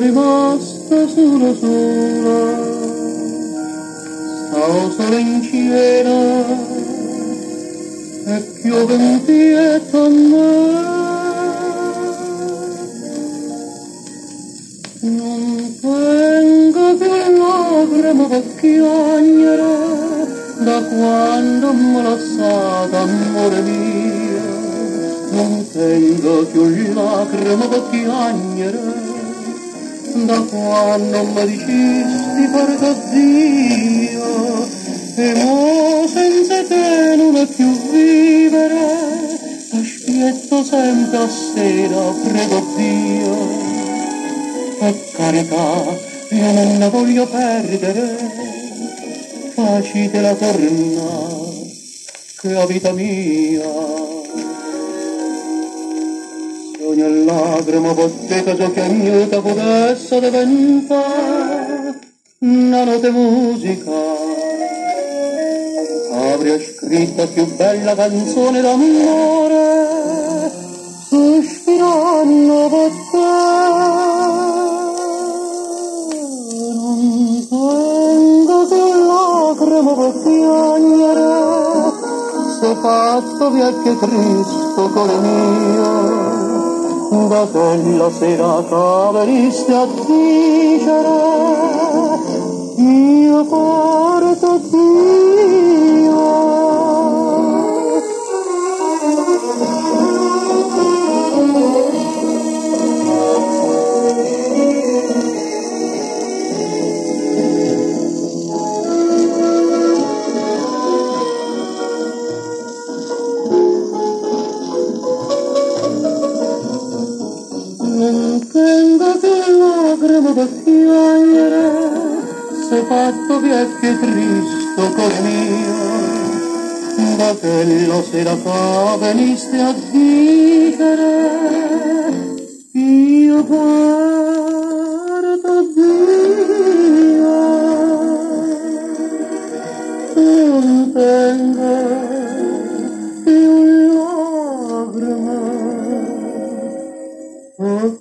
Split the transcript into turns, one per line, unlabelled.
rimasta sola sola, stavo solo in cielo e piove un pietro a me. Non tengo più lacrime per piangere da quando mi lasciata amore mio. Non tengo più lacrime per piangere da quando mi dicisti porca Dio. E mo senza te non è più vivere, aspetto sempre a sera, prego Dio per carità, io non la voglio perdere, facitela tornare, che la vita mia. Sogno lacrime potete ciò che aiuta potesse diventare una notte musica. Avrei scritto più bella canzone d'amore, sospirando per lacrime per piangere, se fatto vecchio Cristo con mio, la serata veniste a ti llorar y aparta ti fatto vecchio Cristo mio, da quella sera che veniste a dicere, io parto Dio. Non tengo più lacrime Oh,